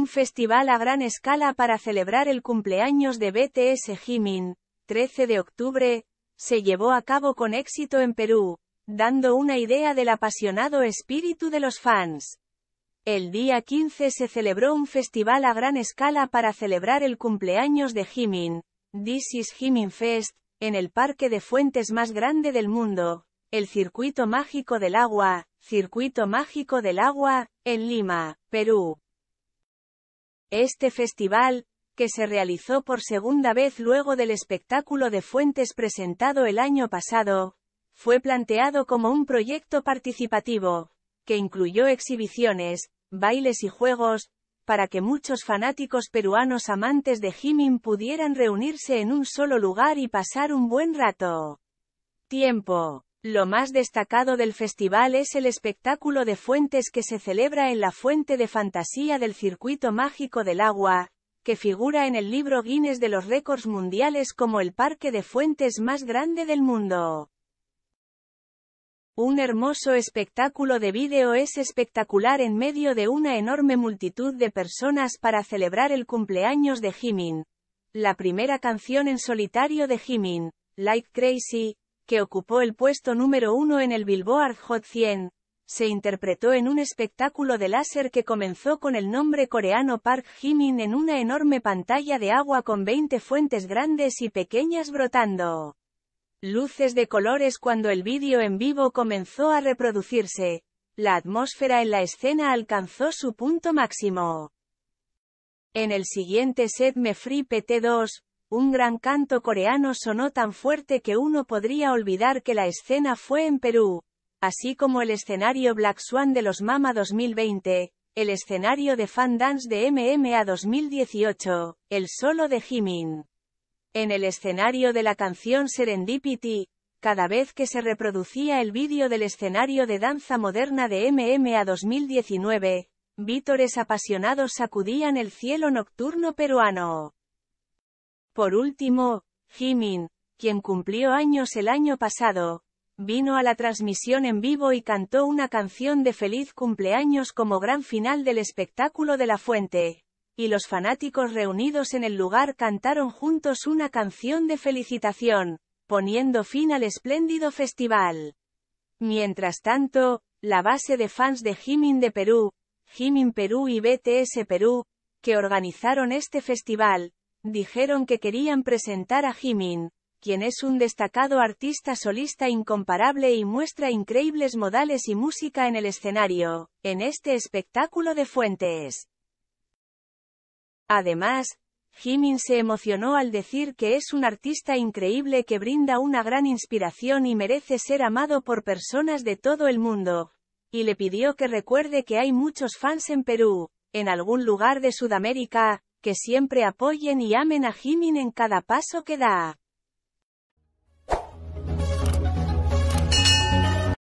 Un festival a gran escala para celebrar el cumpleaños de BTS Jimin, 13 de octubre, se llevó a cabo con éxito en Perú, dando una idea del apasionado espíritu de los fans. El día 15 se celebró un festival a gran escala para celebrar el cumpleaños de Jimin, This is Jimin Fest, en el parque de fuentes más grande del mundo, el Circuito Mágico del Agua, Circuito Mágico del Agua, en Lima, Perú. Este festival, que se realizó por segunda vez luego del espectáculo de Fuentes presentado el año pasado, fue planteado como un proyecto participativo, que incluyó exhibiciones, bailes y juegos, para que muchos fanáticos peruanos amantes de Jimin pudieran reunirse en un solo lugar y pasar un buen rato. Tiempo. Lo más destacado del festival es el espectáculo de fuentes que se celebra en la Fuente de Fantasía del Circuito Mágico del Agua, que figura en el libro Guinness de los récords mundiales como el parque de fuentes más grande del mundo. Un hermoso espectáculo de vídeo es espectacular en medio de una enorme multitud de personas para celebrar el cumpleaños de Jimin. La primera canción en solitario de Jimin, Like Crazy, que ocupó el puesto número uno en el Billboard Hot 100, se interpretó en un espectáculo de láser que comenzó con el nombre coreano Park Jimin en una enorme pantalla de agua con 20 fuentes grandes y pequeñas brotando. Luces de colores cuando el vídeo en vivo comenzó a reproducirse. La atmósfera en la escena alcanzó su punto máximo. En el siguiente set Me Free PT2, un gran canto coreano sonó tan fuerte que uno podría olvidar que la escena fue en Perú, así como el escenario Black Swan de los Mama 2020, el escenario de Fan Dance de MMA 2018, el solo de Jimin. En el escenario de la canción Serendipity, cada vez que se reproducía el vídeo del escenario de danza moderna de MMA 2019, vítores apasionados sacudían el cielo nocturno peruano. Por último, Jimin, quien cumplió años el año pasado, vino a la transmisión en vivo y cantó una canción de feliz cumpleaños como gran final del espectáculo de la fuente, y los fanáticos reunidos en el lugar cantaron juntos una canción de felicitación, poniendo fin al espléndido festival. Mientras tanto, la base de fans de Jimin de Perú, Jimin Perú y BTS Perú, que organizaron este festival, dijeron que querían presentar a Jimin, quien es un destacado artista solista incomparable y muestra increíbles modales y música en el escenario, en este espectáculo de fuentes. Además, Jimin se emocionó al decir que es un artista increíble que brinda una gran inspiración y merece ser amado por personas de todo el mundo, y le pidió que recuerde que hay muchos fans en Perú, en algún lugar de Sudamérica, que siempre apoyen y amen a Jimin en cada paso que da.